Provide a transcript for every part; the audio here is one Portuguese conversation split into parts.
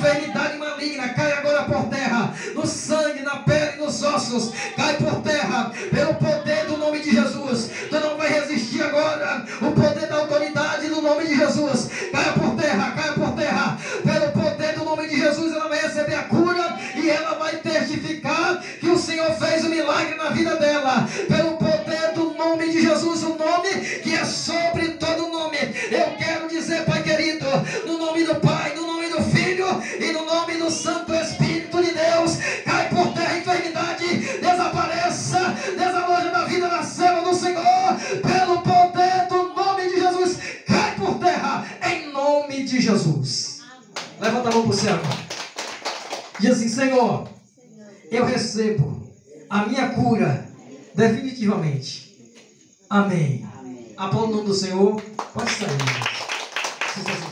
enfermidade maligna cai agora por terra, no sangue, na pele, nos ossos, cai por terra, pelo poder do nome de Jesus. Tu não vai resistir agora, o poder da autoridade do nome de Jesus. Caia e no nome do Santo Espírito de Deus, cai por terra a enfermidade, desapareça, desaloja da vida na cela do Senhor, pelo poder do nome de Jesus, cai por terra, em nome de Jesus. Levanta a mão para o céu. Diz assim, Senhor, eu recebo a minha cura definitivamente. Amém. Aplauda o nome do Senhor. Pode sair.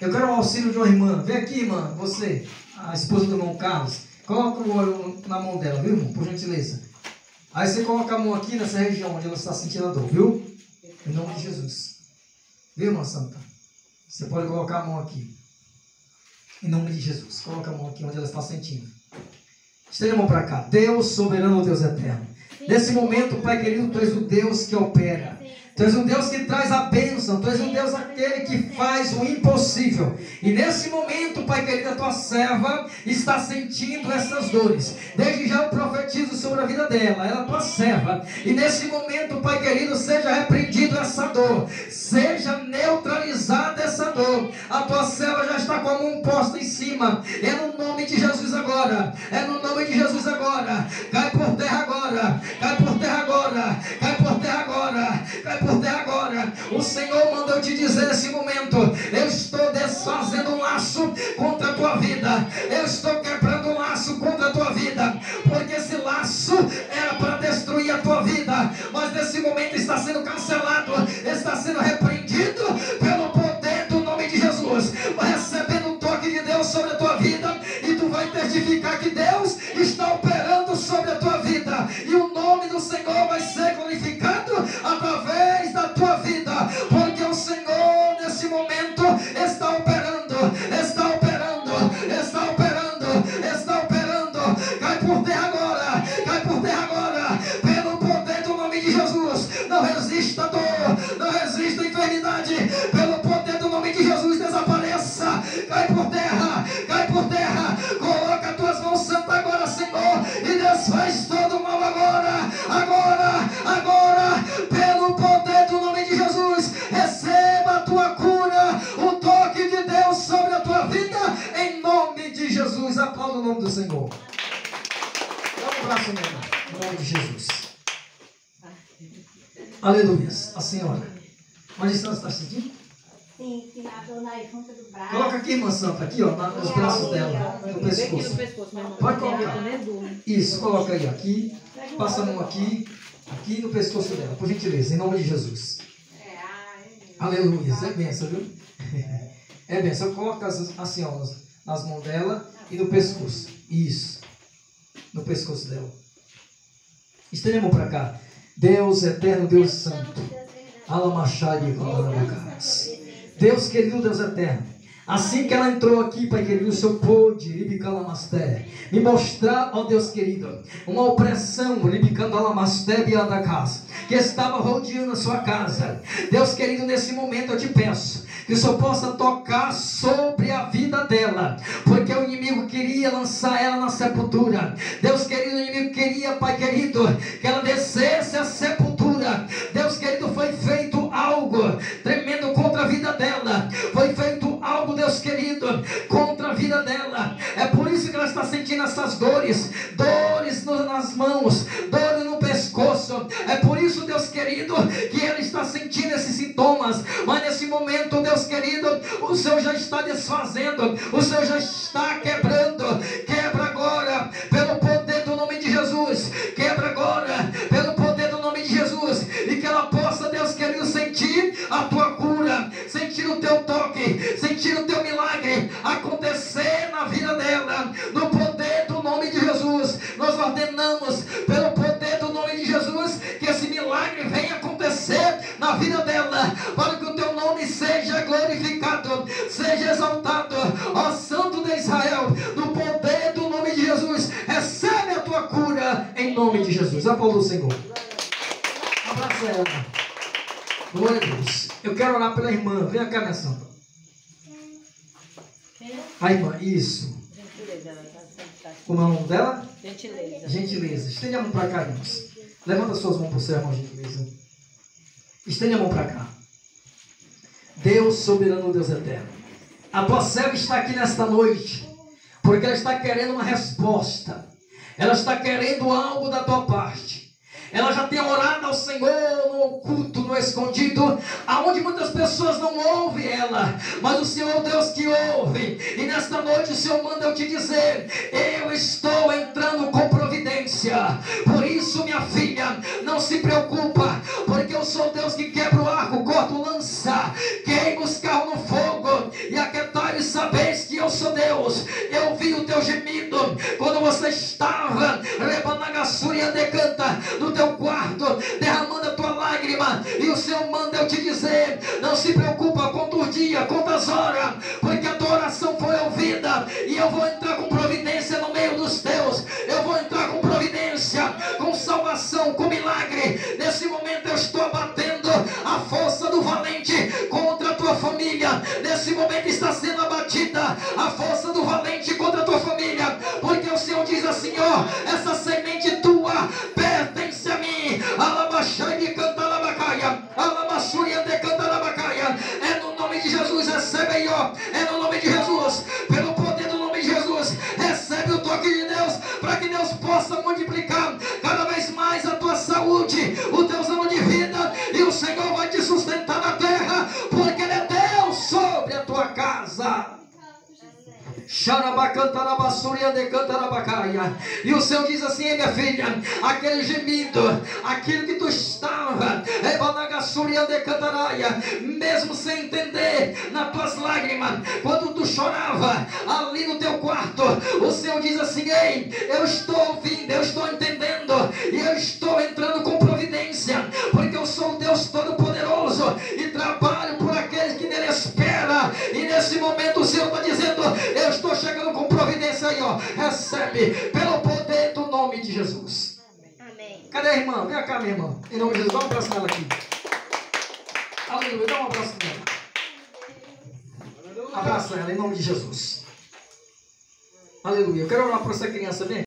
Eu quero o auxílio de uma irmã. Vem aqui, irmã. Você, a esposa do irmão Carlos. Coloca o óleo na mão dela, viu, irmão? Por gentileza. Aí você coloca a mão aqui nessa região onde ela está sentindo a dor, viu? Em nome de Jesus. Viu, irmã Santa? Você pode colocar a mão aqui. Em nome de Jesus. Coloca a mão aqui onde ela está sentindo. Estende a mão para cá. Deus soberano, Deus eterno. Nesse momento, Pai querido, Tu és o Deus que opera. Tu és um Deus que traz a bênção, Tu és um Deus aquele que faz o impossível. E nesse momento, Pai querido, a Tua serva está sentindo essas dores. Desde já eu profetizo sobre a vida dela, ela é Tua serva. E nesse momento, Pai querido, seja repreendido essa dor, seja neutralizada essa dor. A Tua serva já está com a mão posta em cima. É no nome de Jesus agora. É no nome de Jesus agora. Cai por Mandou te dizer nesse momento: Eu estou desfazendo um laço contra a tua vida. Eu estou quebrando um laço contra a tua vida. Porque esse laço era para destruir a tua vida. Mas nesse momento está sendo cancelado. Está sendo porque o Senhor nesse momento está operando, está operando, está operando, está operando. Cai por terra agora, cai por terra agora, pelo poder do nome de Jesus. Não resista a dor, não resista a enfermidade, Aleluia. A senhora. Onde está, está sentindo? Sim, que na dor na junta do braço. Coloca aqui, irmã Santa, aqui, ó, nos braços dela, no pescoço. Pode colocar. nerdume. Isso, coloca aí, aqui. Passa a mão aqui, aqui no pescoço dela, por gentileza, em nome de Jesus. É, Aleluia. É benção, viu? É benção. Coloca as- assim, ó, nas- mãos dela e no pescoço. Isso. No pescoço dela. Estende a mão para cá. Deus eterno, Deus santo. Alamachari Kolarabacas. Deus querido, Deus eterno. Assim que ela entrou aqui, Pai querido, o Senhor pôde, Ribicalamasté, me mostrar, ó Deus querido, uma opressão, Ribicalamasté Biadacas, que estava rodeando a sua casa. Deus querido, nesse momento eu te peço que o Senhor possa tocar sobre a vida dela, porque o inimigo queria lançar ela na sepultura. Deus querido, o inimigo queria, Pai querido, que ela descesse a sepultura. Dores, dores nas mãos, dores no pescoço. É por isso, Deus querido, que ela está sentindo esses sintomas. Mas nesse momento, Deus querido, o Senhor já está desfazendo, o Senhor já está quebrando. exaltado, ó Santo de Israel, no poder do nome de Jesus, recebe a tua cura em nome de Jesus. Aplauda o Senhor. Abraça ela. Glória a Deus. Eu quero orar pela irmã. Vem cá, minha santa. A irmã, isso. Como é o nome dela? Gentileza. Gentileza. Estende a mão para cá, irmãos. Levanta suas mãos para o céu, irmão, gentileza. Estende a mão para cá. Deus soberano, Deus eterno. A tua serva está aqui nesta noite, porque ela está querendo uma resposta. Ela está querendo algo da tua parte. Ela já tem orado ao Senhor no oculto, no escondido, aonde muitas pessoas não ouvem ela, mas o Senhor é o Deus que ouve. E nesta noite o Senhor manda eu te dizer: eu estou entrando com providência. Por isso, minha filha, não se preocupa, Rebanagassúria decanta, no teu quarto, derramando a tua lágrima, e o Senhor manda eu te dizer: não se preocupa, conta os dias, conta as horas, porque a tua oração foi ouvida, e eu vou entrar com providência no meio dos teus, eu vou entrar com providência, com salvação, com milagre. Nesse momento eu estou abatendo a força do valente contra a tua família. Nesse momento está sendo abatida a força do valente contra a tua família, porque o Senhor diz assim: ó, essa E o Senhor diz assim, "Ei, minha filha, aquele gemido, aquilo que tu estava, Ebanagassuriandecantaraia, mesmo sem entender, nas tuas lágrimas, quando tu chorava ali no teu quarto, o Senhor diz assim, ei, eu estou ouvindo, eu estou entendendo, Jesus. Amém. Cadê a irmã? Vem cá, minha irmã. Em nome de Jesus, dá um abraço nela aqui. Aleluia, dá um abraço nela. Abraça ela em nome de Jesus. Aleluia. Eu quero orar para essa criança, vem.